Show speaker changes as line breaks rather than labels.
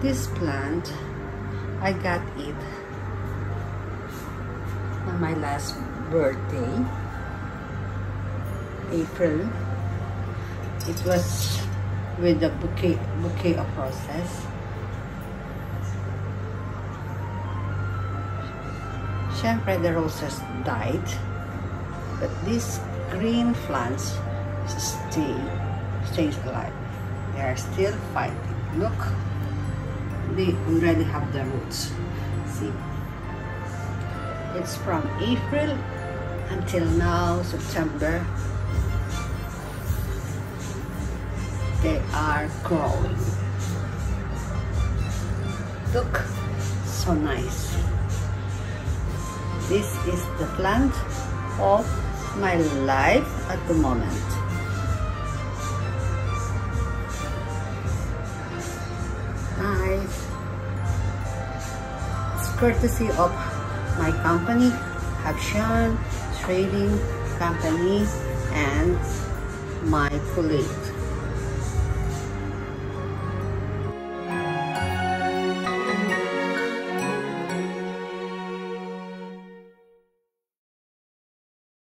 this plant I got it on my last birthday April. It was with a bouquet bouquet of roses. Siyempre, the roses died but these green plants stay stays alive. They are still fighting. Look they already have the roots. See? It's from April until now September. They are growing. Look so nice. This is the plant of my life at the moment courtesy of my company, Habshan Trading Company, and my colleague.